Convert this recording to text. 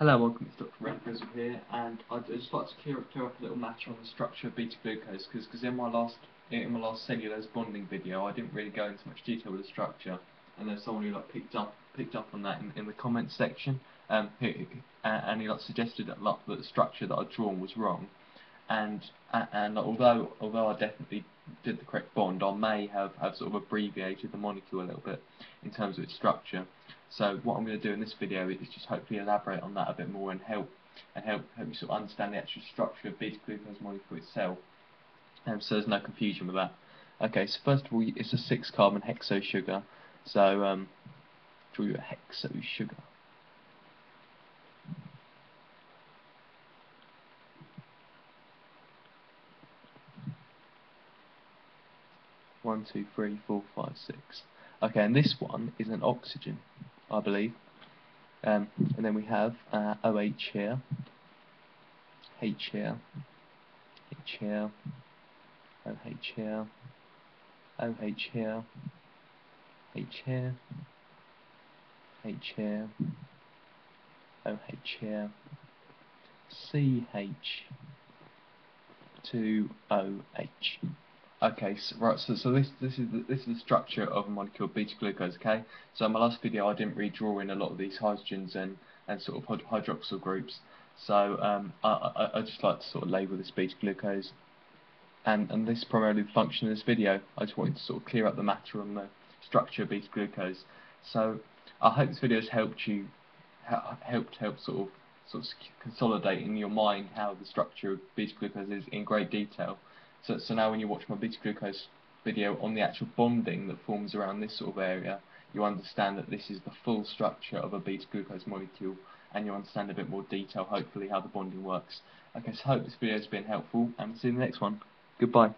Hello, welcome. It's Dr. Frizzle here, and I'd just like to clear, clear up a little matter on the structure of beta glucose, because in my last in my last cellulose bonding video, I didn't really go into much detail with the structure, and there's someone who like picked up picked up on that in, in the comments section, um, who, and he like suggested that, like, that the structure that I'd drawn was wrong, and and although although I definitely did the correct bond, I may have, have sort of abbreviated the molecule a little bit in terms of its structure. So what I'm going to do in this video is just hopefully elaborate on that a bit more and help and help help you sort of understand the actual structure of beta glucose molecule itself. Um, so there's no confusion with that. Okay, so first of all, it's a six carbon hexose sugar. So um, draw your hexose sugar. One, two, three, four, five, six. Okay, and this one is an oxygen, I believe. Um, and then we have uh, OH here, H here, H here, OH here, OH here, H here, H here, OH here, CH, 2OH. Okay, so, right, so, so this this is the, this is the structure of a molecule beta glucose. Okay, so in my last video I didn't really draw in a lot of these hydrogens and and sort of hydroxyl groups. So um, I, I I just like to sort of label this beta glucose, and and this is primarily the function of this video. I just wanted to sort of clear up the matter on the structure of beta glucose. So I hope this video has helped you helped help sort of sort of consolidate in your mind how the structure of beta glucose is in great detail. So, so now when you watch my beta glucose video on the actual bonding that forms around this sort of area, you understand that this is the full structure of a beta glucose molecule and you understand a bit more detail hopefully how the bonding works. Okay, so I hope this video has been helpful and see you in the next one. Goodbye.